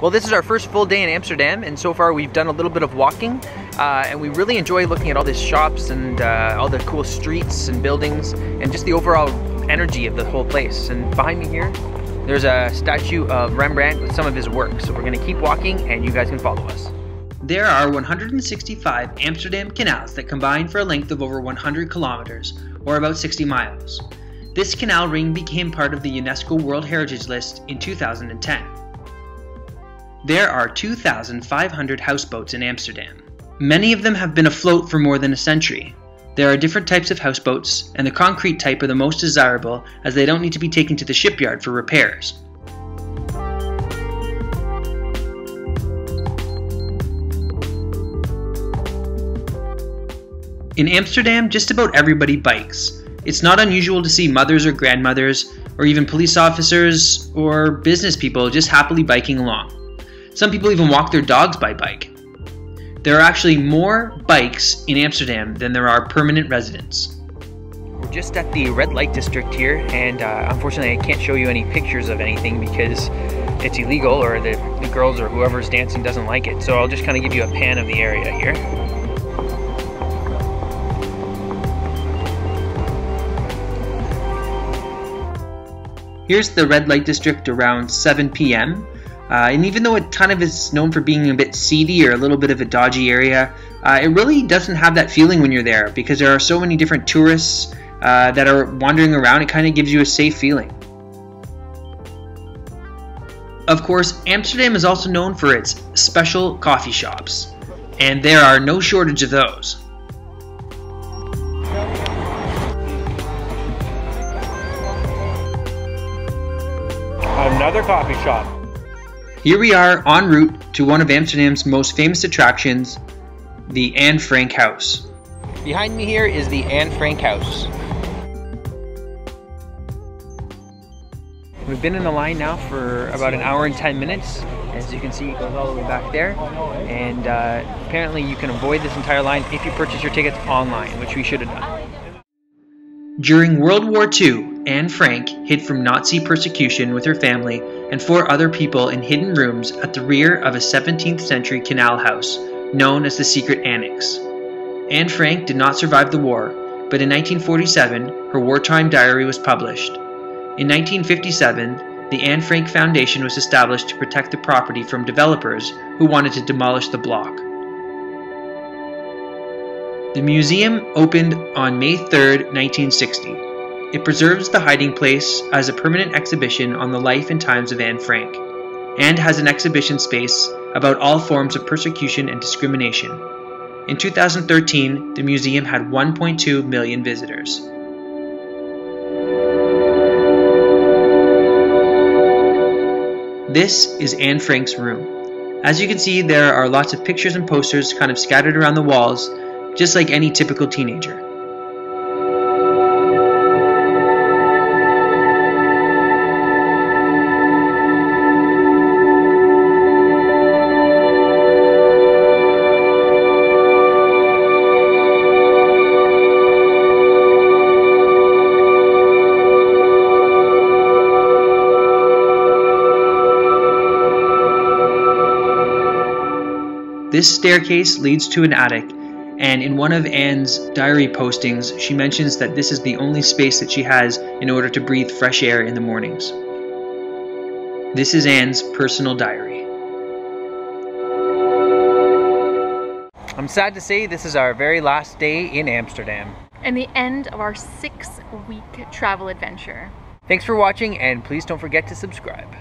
Well, this is our first full day in Amsterdam, and so far we've done a little bit of walking, uh, and we really enjoy looking at all these shops and uh, all the cool streets and buildings, and just the overall energy of the whole place. And behind me here, there's a statue of Rembrandt with some of his work. So we're gonna keep walking, and you guys can follow us. There are 165 Amsterdam canals that combine for a length of over 100 kilometers, or about 60 miles. This canal ring became part of the UNESCO World Heritage List in 2010. There are 2,500 houseboats in Amsterdam. Many of them have been afloat for more than a century. There are different types of houseboats, and the concrete type are the most desirable as they don't need to be taken to the shipyard for repairs. In Amsterdam, just about everybody bikes. It's not unusual to see mothers or grandmothers, or even police officers or business people just happily biking along. Some people even walk their dogs by bike. There are actually more bikes in Amsterdam than there are permanent residents. We're just at the red light district here, and uh, unfortunately, I can't show you any pictures of anything because it's illegal or the, the girls or whoever's dancing doesn't like it. So I'll just kind of give you a pan of the area here. Here's the red light district around 7 p.m. Uh, and even though it kind of is known for being a bit seedy or a little bit of a dodgy area, uh, it really doesn't have that feeling when you're there because there are so many different tourists uh, that are wandering around. It kind of gives you a safe feeling. Of course, Amsterdam is also known for its special coffee shops, and there are no shortage of those. Another coffee shop. Here we are en route to one of Amsterdam's most famous attractions, the Anne Frank House. Behind me here is the Anne Frank House. We've been in the line now for about an hour and 10 minutes. As you can see, it goes all the way back there. And uh, apparently you can avoid this entire line if you purchase your tickets online, which we should have done. During World War II, Anne Frank hid from Nazi persecution with her family and four other people in hidden rooms at the rear of a 17th century canal house known as the Secret Annex. Anne Frank did not survive the war, but in 1947 her wartime diary was published. In 1957, the Anne Frank Foundation was established to protect the property from developers who wanted to demolish the block. The museum opened on May 3, 1960. It preserves the hiding place as a permanent exhibition on the life and times of Anne Frank, and has an exhibition space about all forms of persecution and discrimination. In 2013, the museum had 1.2 million visitors. This is Anne Frank's room. As you can see, there are lots of pictures and posters kind of scattered around the walls, just like any typical teenager. This staircase leads to an attic, and in one of Anne's diary postings, she mentions that this is the only space that she has in order to breathe fresh air in the mornings. This is Anne's personal diary. I'm sad to say this is our very last day in Amsterdam. And the end of our six week travel adventure. Thanks for watching and please don't forget to subscribe.